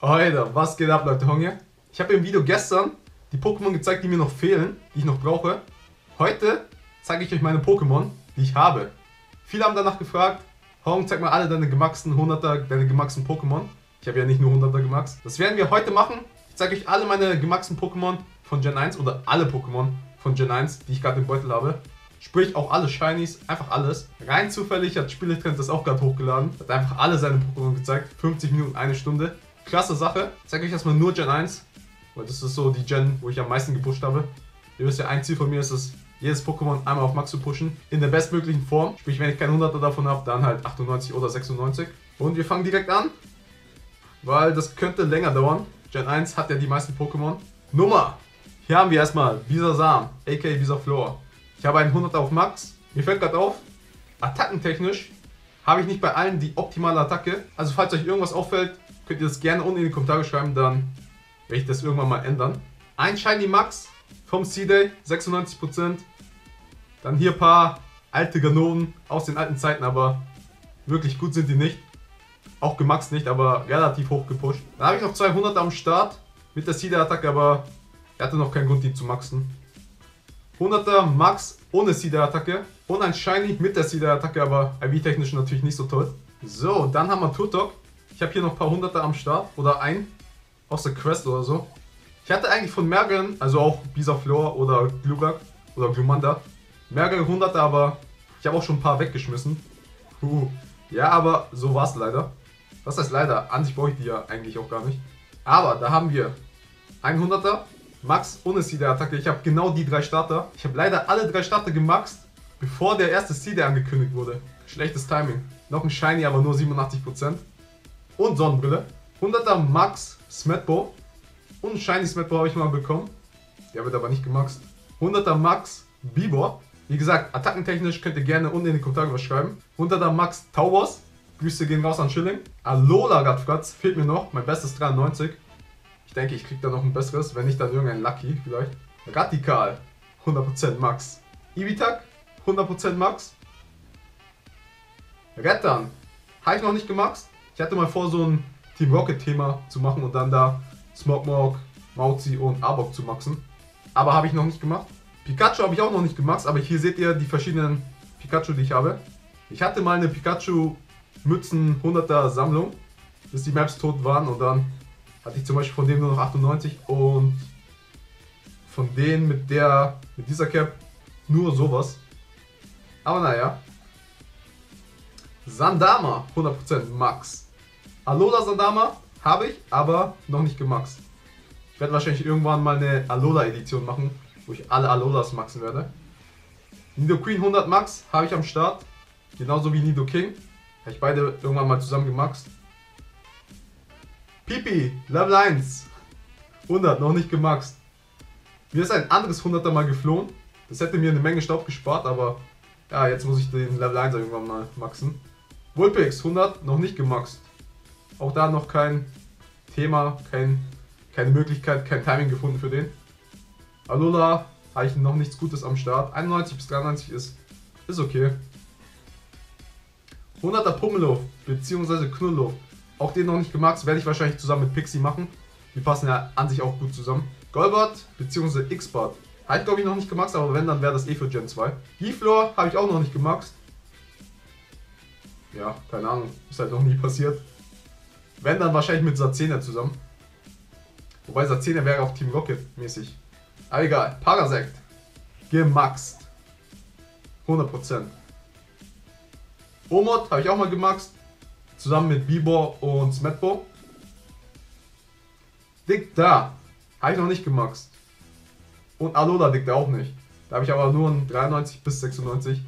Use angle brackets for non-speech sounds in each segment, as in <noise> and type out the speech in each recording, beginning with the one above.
Alter, was geht ab, Leute? Hunger? Ich habe im Video gestern die Pokémon gezeigt, die mir noch fehlen, die ich noch brauche. Heute zeige ich euch meine Pokémon, die ich habe. Viele haben danach gefragt, Hong, zeig mal alle deine gemaxten 100er, deine gemaxten Pokémon. Ich habe ja nicht nur 100er gemaxt. Das werden wir heute machen. Ich zeige euch alle meine gemaxten Pokémon von Gen 1 oder alle Pokémon von Gen 1, die ich gerade im Beutel habe. Sprich auch alle Shinies, einfach alles. Rein zufällig hat Spieletrend das auch gerade hochgeladen. Hat einfach alle seine Pokémon gezeigt. 50 Minuten, eine Stunde. Klasse Sache. Ich zeige euch erstmal nur Gen 1. Weil das ist so die Gen, wo ich am meisten gepusht habe. Ihr wisst ja, ein Ziel von mir ist es, jedes Pokémon einmal auf Max zu pushen. In der bestmöglichen Form. Sprich, wenn ich kein 100er davon habe, dann halt 98 oder 96. Und wir fangen direkt an. Weil das könnte länger dauern. Gen 1 hat ja die meisten Pokémon. Nummer. Hier haben wir erstmal Bisasam, aka Bisaflor. Ich habe einen 100 auf Max. Mir fällt gerade auf, attackentechnisch habe ich nicht bei allen die optimale Attacke. Also falls euch irgendwas auffällt, könnt ihr das gerne unten in die Kommentare schreiben, dann werde ich das irgendwann mal ändern. Ein Shiny Max vom C-Day, 96%. Dann hier ein paar alte Ganonen aus den alten Zeiten, aber wirklich gut sind die nicht. Auch gemaxt nicht, aber relativ hoch gepusht. Dann habe ich noch 200 am Start mit der C-Day-Attacke, aber er hatte noch keinen Grund, die zu maxen. 100er Max ohne Seeder-Attacke und ein Shiny mit der Seeder-Attacke, aber IV-technisch natürlich nicht so toll. So, dann haben wir Turtok. Ich habe hier noch ein paar Hunderter am Start oder ein aus der Quest oder so. Ich hatte eigentlich von Mergeln, also auch Bisaflor oder Glugak oder Glumanda, Mergel 100er, aber ich habe auch schon ein paar weggeschmissen. Puh. Ja, aber so war es leider. Was heißt leider? An sich brauche ich die ja eigentlich auch gar nicht. Aber da haben wir 100er, Max ohne Seeder-Attacke. Ich habe genau die drei Starter. Ich habe leider alle drei Starter gemaxt, bevor der erste Seeder angekündigt wurde. Schlechtes Timing. Noch ein Shiny, aber nur 87%. Und Sonnenbrille. 100er Max Smetbo. Und Shiny Smetbo habe ich mal bekommen. Der wird aber nicht gemaxt. 100er Max Bibor. Wie gesagt, attackentechnisch könnt ihr gerne unten in die Kommentare was schreiben. 100er Max Taubos. Grüße gehen raus an Schilling. Alola Radfratz fehlt mir noch. Mein bestes 93. Ich denke, ich krieg da noch ein besseres, wenn nicht dann irgendein Lucky vielleicht. Radikal, 100% Max. Ibitak, 100% Max. Rettern, habe ich noch nicht gemaxt. Ich hatte mal vor, so ein Team Rocket Thema zu machen und dann da Smogmog, Mauzi und Arbok zu maxen. Aber habe ich noch nicht gemacht. Pikachu habe ich auch noch nicht gemacht, aber hier seht ihr die verschiedenen Pikachu, die ich habe. Ich hatte mal eine Pikachu Mützen 100er Sammlung, bis die Maps tot waren und dann hatte ich zum Beispiel von dem nur noch 98 und von denen mit der, mit dieser Cap nur sowas. Aber naja. Sandama, 100% Max. Alola Sandama habe ich, aber noch nicht gemaxt. Ich werde wahrscheinlich irgendwann mal eine Alola-Edition machen, wo ich alle Alolas maxen werde. Nido Queen 100 Max habe ich am Start. Genauso wie Nido King. Habe ich beide irgendwann mal zusammen gemaxt. Pipi, Level 1. 100, noch nicht gemaxt. Mir ist ein anderes 100er mal geflohen. Das hätte mir eine Menge Staub gespart, aber ja, jetzt muss ich den Level 1 irgendwann mal maxen. Vulpix, 100, noch nicht gemaxt. Auch da noch kein Thema, kein, keine Möglichkeit, kein Timing gefunden für den. Alola habe ich noch nichts Gutes am Start. 91 bis 93 ist, ist okay. 100er Pummeluft bzw. Knulluft auch den noch nicht gemacht, werde ich wahrscheinlich zusammen mit Pixie machen. Die passen ja an sich auch gut zusammen. Golbert bzw. X-Bart. Halt glaube ich noch nicht gemacht, aber wenn, dann wäre das eh für Gen 2. Giflor habe ich auch noch nicht gemacht. Ja, keine Ahnung. Ist halt noch nie passiert. Wenn, dann wahrscheinlich mit Sazena zusammen. Wobei Sazena wäre auch Team Rocket mäßig. Aber egal. Parasect. Gemaxt. 100%. Omod habe ich auch mal gemaxt. Zusammen mit Bibor und Smetbo. Dick da. Habe ich noch nicht gemaxt. Und Alola Dick da auch nicht. Da habe ich aber nur ein 93 bis 96.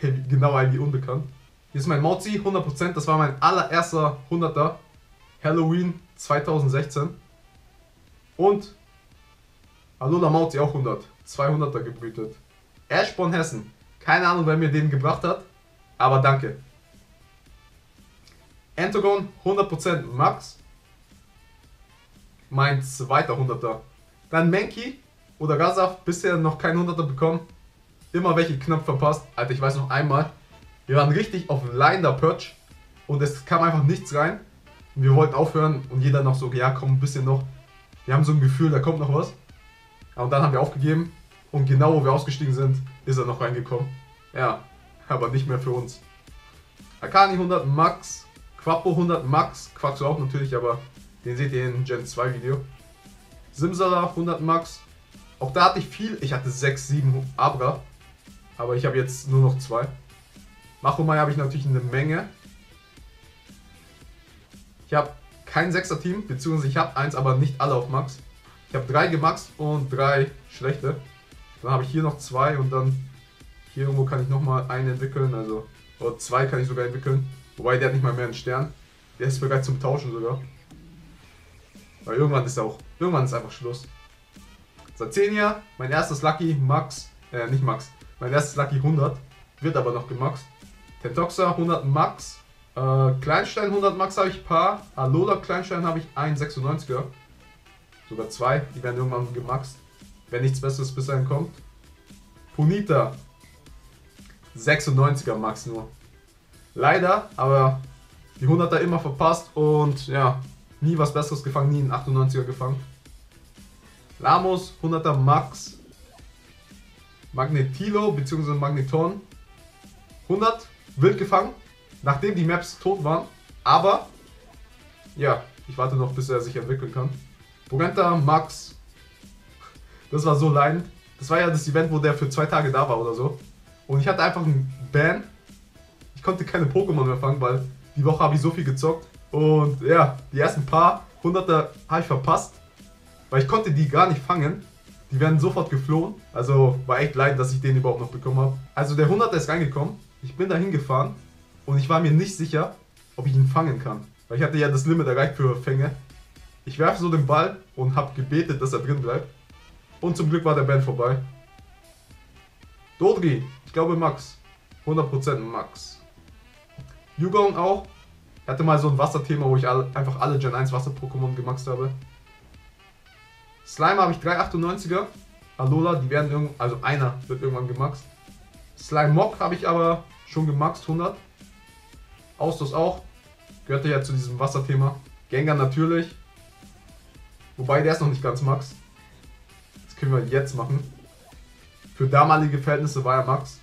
<laughs> genau eigentlich unbekannt. Hier ist mein Mozi, 100%. Das war mein allererster 100er. Halloween 2016. Und Alola Mauzi auch 100. 200er gebrütet. Ashborn Hessen. Keine Ahnung, wer mir den gebracht hat. Aber danke. Antagon 100% Max. Mein zweiter 100er. Dann Menki oder Gazaf, bisher noch kein 100er bekommen. Immer welche knapp verpasst. Alter, ich weiß noch einmal. Wir waren richtig auf Line der Perch und es kam einfach nichts rein. Und wir wollten aufhören und jeder noch so, ja komm, ein bisschen noch. Wir haben so ein Gefühl, da kommt noch was. Und dann haben wir aufgegeben und genau wo wir ausgestiegen sind, ist er noch reingekommen. Ja, aber nicht mehr für uns. Akani 100 Max, Quapo 100 Max, Quaxo auch natürlich, aber den seht ihr in Gen 2 Video. Simsala 100 Max, auch da hatte ich viel, ich hatte 6, 7 Abra, aber ich habe jetzt nur noch 2. Machomai habe ich natürlich eine Menge. Ich habe kein 6er Team, beziehungsweise ich habe eins, aber nicht alle auf Max. Ich habe drei gemaxt und drei schlechte. Dann habe ich hier noch zwei und dann hier irgendwo kann ich nochmal einen entwickeln, also oder zwei kann ich sogar entwickeln. Wobei der hat nicht mal mehr einen Stern. Der ist bereit zum Tauschen sogar. Weil irgendwann ist auch, irgendwann ist einfach Schluss. Seit 10 Jahren, mein erstes Lucky Max, äh nicht Max, mein erstes Lucky 100, wird aber noch gemaxt. Tentoxa 100 Max, äh, Kleinstein 100 Max habe ich ein paar, Alola Kleinstein habe ich 1,96er. Sogar zwei, die werden irgendwann gemaxt, wenn nichts Besseres bis dahin kommt. Punita 96er Max nur. Leider, aber die 100er immer verpasst und ja, nie was Besseres gefangen, nie einen 98er gefangen. Lamos 100er Max. Magnetilo bzw. Magneton 100 wild gefangen, nachdem die Maps tot waren. Aber ja, ich warte noch, bis er sich entwickeln kann. Bogenta Max. Das war so leidend. Das war ja das Event, wo der für zwei Tage da war oder so. Und ich hatte einfach einen Ban. Ich konnte keine Pokémon mehr fangen, weil die Woche habe ich so viel gezockt. Und ja, die ersten paar Hunderter habe ich verpasst. Weil ich konnte die gar nicht fangen. Die werden sofort geflohen. Also war echt leid, dass ich den überhaupt noch bekommen habe. Also der 100er ist reingekommen. Ich bin da hingefahren. Und ich war mir nicht sicher, ob ich ihn fangen kann. Weil ich hatte ja das Limit erreicht für Fänge. Ich werfe so den Ball und habe gebetet, dass er drin bleibt. Und zum Glück war der Band vorbei. Dodri, ich glaube Max. 100% Max. Yugon auch. Ich hatte mal so ein Wasserthema, wo ich alle, einfach alle Gen 1 Wasser-Pokémon gemaxt habe. Slime habe ich 398er. Alola, die werden irgendwann, also einer wird irgendwann gemaxt. Slime Mock habe ich aber schon gemaxt, 100. Austos auch. Gehörte ja zu diesem Wasserthema. Gengar natürlich. Wobei der ist noch nicht ganz Max. Das können wir jetzt machen. Für damalige Verhältnisse war er Max.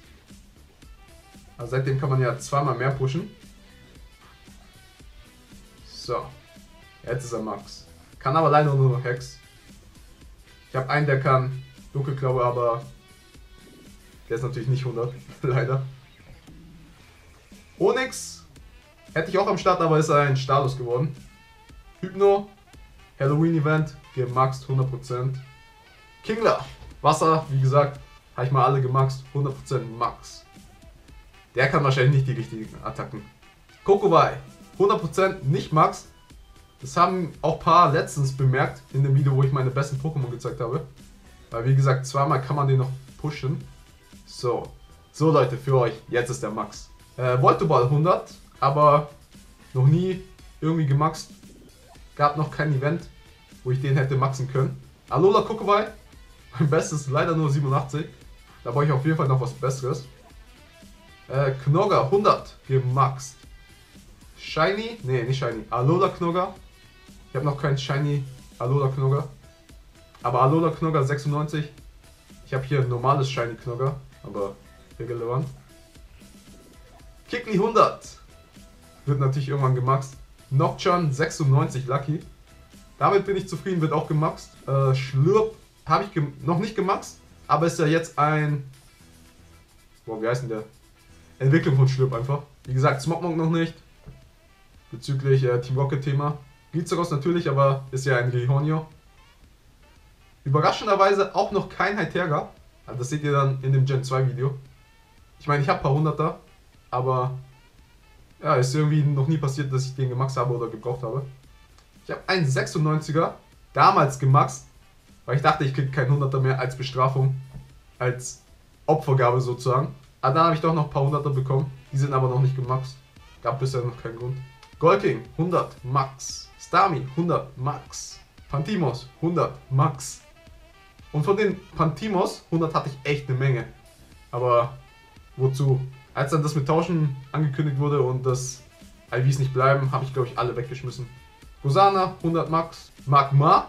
Also seitdem kann man ja zweimal mehr pushen. So. Jetzt ist er Max. Kann aber leider nur noch Hex. Ich habe einen, der kann Dunkelklaue, aber der ist natürlich nicht 100. <laughs> leider. Onyx hätte ich auch am Start, aber ist ein Status geworden. Hypno, Halloween-Event, gemaxt 100%. Kingler, Wasser, wie gesagt, habe ich mal alle gemaxt, 100% Max. Der kann wahrscheinlich nicht die richtigen Attacken. Kokowai, 100% nicht Max. Das haben auch ein paar letztens bemerkt in dem Video, wo ich meine besten Pokémon gezeigt habe. Weil wie gesagt, zweimal kann man den noch pushen. So, so Leute, für euch, jetzt ist der Max. Äh, Voltoball 100, aber noch nie irgendwie gemaxt. Gab noch kein Event, wo ich den hätte maxen können. Alola Kokowai, mein bestes leider nur 87. Da brauche ich auf jeden Fall noch was Besseres. Äh, Knogger 100 gemaxt. Shiny, nee, nicht Shiny, Alola Knogger. Ich habe noch keinen Shiny Alola Knogger. Aber Alola Knogger 96. Ich habe hier ein normales Shiny Knogger, aber irrelevant. Kickly 100 wird natürlich irgendwann gemaxt. Nocturne 96 Lucky. Damit bin ich zufrieden, wird auch gemaxt. Äh, Schlürp habe ich noch nicht gemaxt, aber ist ja jetzt ein. Boah, wie heißt denn der? Entwicklung von Schlürp einfach. Wie gesagt, Smogmog noch nicht. Bezüglich äh, Team Rocket Thema. Glyceros natürlich, aber ist ja ein Rihonio. Überraschenderweise auch noch kein Hyterga. Also das seht ihr dann in dem Gen 2 Video. Ich meine, ich habe ein paar Hunderter, aber ja, ist irgendwie noch nie passiert, dass ich den gemaxt habe oder gebraucht habe. Ich habe einen 96er damals gemaxt, weil ich dachte, ich kriege keinen Hunderter mehr als Bestrafung, als Opfergabe sozusagen. Aber dann habe ich doch noch ein paar Hunderter bekommen, die sind aber noch nicht gemaxt. Gab bisher noch keinen Grund. Golking 100 Max. Stami 100 Max. Pantimos 100 Max. Und von den Pantimos 100 hatte ich echt eine Menge. Aber wozu? Als dann das mit Tauschen angekündigt wurde und das IVs nicht bleiben, habe ich glaube ich alle weggeschmissen. Rosana 100 Max. Magma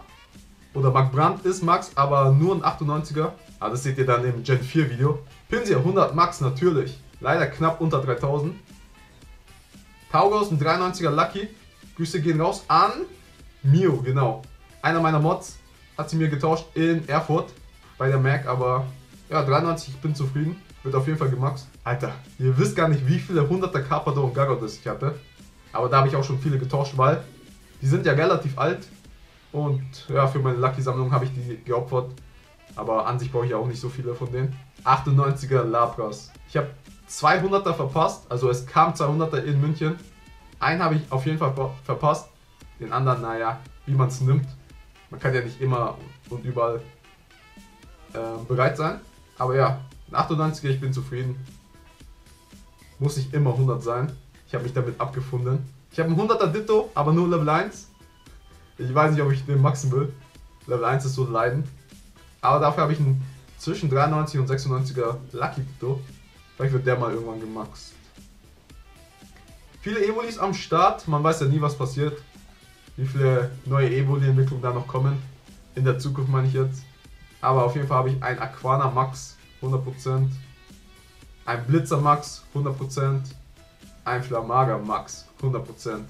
oder Magbrand ist Max, aber nur ein 98er. Ah, das seht ihr dann im Gen 4 Video. Pinsir 100 Max natürlich. Leider knapp unter 3000. Taugos ein 93er Lucky. Grüße gehen raus an Mio, genau. Einer meiner Mods hat sie mir getauscht in Erfurt bei der Mac, aber ja, 93, ich bin zufrieden. Wird auf jeden Fall gemaxt. Alter, ihr wisst gar nicht, wie viele 100er Carpador und Garados ich hatte. Aber da habe ich auch schon viele getauscht, weil die sind ja relativ alt. Und ja, für meine Lucky-Sammlung habe ich die geopfert. Aber an sich brauche ich auch nicht so viele von denen. 98er Labras. Ich habe 200er verpasst. Also es kam 200er in München. Einen habe ich auf jeden Fall verpasst. Den anderen, naja, wie man es nimmt. Man kann ja nicht immer und überall äh, bereit sein. Aber ja, ein 98er, ich bin zufrieden. Muss nicht immer 100 sein. Ich habe mich damit abgefunden. Ich habe einen 100er Ditto, aber nur Level 1. Ich weiß nicht, ob ich den maxen will. Level 1 ist so leiden. Aber dafür habe ich einen zwischen 93 und 96er Lucky Ditto. Vielleicht wird der mal irgendwann gemaxt. Viele Evolis am Start. Man weiß ja nie, was passiert. Wie viele neue Evoli-Entwicklungen da noch kommen. In der Zukunft meine ich jetzt. Aber auf jeden Fall habe ich ein Aquana Max 100%. Ein Blitzer Max 100%. Ein Flamaga Max 100%.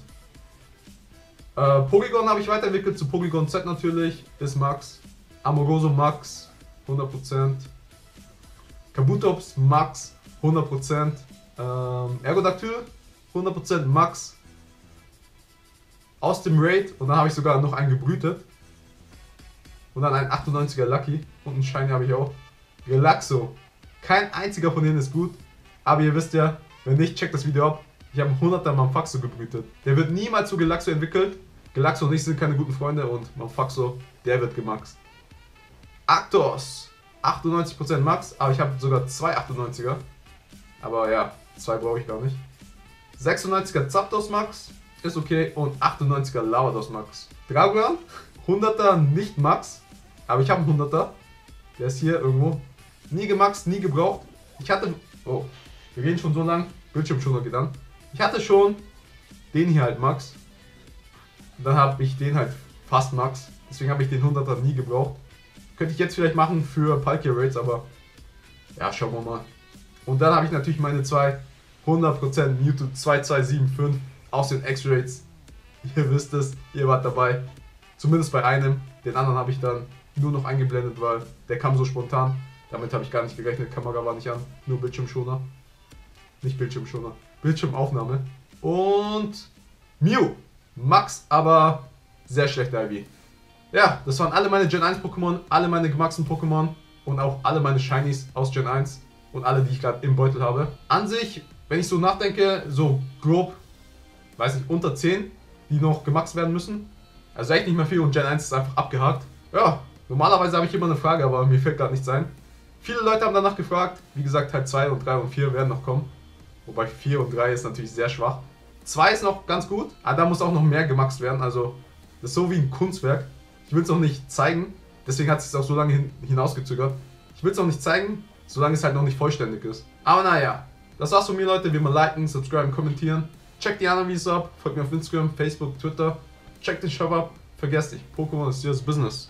Äh, Polygon habe ich weiterentwickelt zu Polygon Z natürlich. Ist Max. Amoroso Max 100%. Kabutops Max 100%. Ähm, Ergodactyl 100% Max. Aus dem Raid. Und dann habe ich sogar noch einen gebrütet. Und dann ein 98er Lucky. Und einen Shiny habe ich auch. Relaxo. Kein einziger von denen ist gut. Aber ihr wisst ja, wenn nicht, checkt das Video ab. Ich habe einen 100er Manfaxo gebrütet. Der wird niemals zu Galaxo entwickelt. Galaxo und ich sind keine guten Freunde und Manfaxo, der wird gemaxt. Actos. 98% Max, aber ich habe sogar zwei 98er. Aber ja, zwei brauche ich gar nicht. 96er Zapdos Max ist okay und 98er Lavados Max. Dragon 100er nicht Max, aber ich habe einen 100er. Der ist hier irgendwo. Nie gemaxt, nie gebraucht. Ich hatte. Oh, wir reden schon so lang. Bildschirmschoner geht an. Ich hatte schon den hier halt Max. Und dann habe ich den halt fast Max. Deswegen habe ich den 100er nie gebraucht. Könnte ich jetzt vielleicht machen für Palkia Raids, aber ja, schauen wir mal. Und dann habe ich natürlich meine zwei 100% Mewtwo 2275 aus den X-Rates. Ihr wisst es, ihr wart dabei. Zumindest bei einem. Den anderen habe ich dann nur noch eingeblendet, weil der kam so spontan. Damit habe ich gar nicht gerechnet. Kamera war nicht an. Nur Bildschirmschoner. Nicht Bildschirmschoner. Bildschirmaufnahme. Und Mew. Max, aber sehr schlechter IV. Ja, das waren alle meine Gen 1 Pokémon, alle meine gemaxten Pokémon und auch alle meine Shinies aus Gen 1 und alle, die ich gerade im Beutel habe. An sich, wenn ich so nachdenke, so grob, weiß nicht, unter 10, die noch gemaxt werden müssen. Also echt nicht mehr viel und Gen 1 ist einfach abgehakt. Ja, normalerweise habe ich immer eine Frage, aber mir fällt gerade nichts ein. Viele Leute haben danach gefragt. Wie gesagt, Teil 2 und 3 und 4 werden noch kommen. Wobei 4 und 3 ist natürlich sehr schwach. 2 ist noch ganz gut, aber da muss auch noch mehr gemaxt werden. Also, das ist so wie ein Kunstwerk. Ich will es noch nicht zeigen, deswegen hat es sich auch so lange hin hinausgezögert. Ich will es noch nicht zeigen, solange es halt noch nicht vollständig ist. Aber naja, das war's von mir, Leute. Wie immer liken, subscriben, kommentieren. Checkt die anderen Videos ab, folgt mir auf Instagram, Facebook, Twitter. Checkt den Shop ab. Vergesst nicht, Pokémon ist das Business.